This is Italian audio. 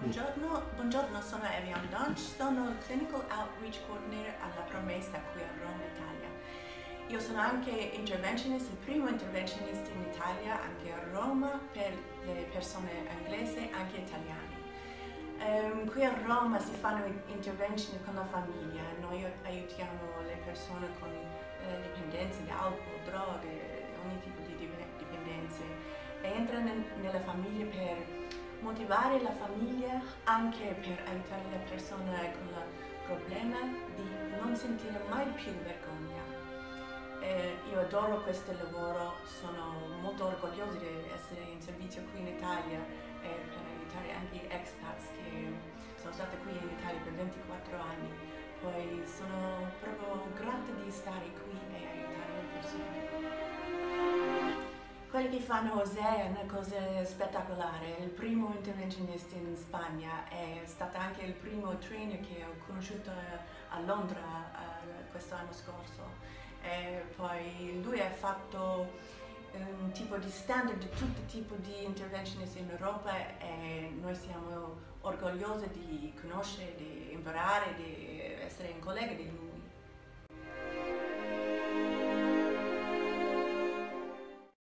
Buongiorno, buongiorno, sono Evian Dunch, sono il Clinical Outreach Coordinator alla Promessa qui a Roma, Italia. Io sono anche interventionist, il primo interventionist in Italia, anche a Roma, per le persone inglesi e anche italiane. Um, qui a Roma si fanno intervention con la famiglia, noi aiutiamo le persone con eh, dipendenze di alcol, droghe, ogni tipo di dipendenze e entrano nella famiglia per motivare la famiglia anche per aiutare le persone con il problema di non sentire mai più vergogna. E io adoro questo lavoro, sono molto orgogliosa di essere in servizio qui in Italia e per aiutare anche gli expats che sono stati qui in Italia per 24 anni. Poi sono proprio che fanno Osea è una cosa spettacolare. Il primo interventionista in Spagna è stato anche il primo trainer che ho conosciuto a Londra uh, quest'anno scorso. E poi lui ha fatto un tipo di standard di tutti i tipi di interventionist in Europa e noi siamo orgogliosi di conoscere, di imparare, di essere in collega di lui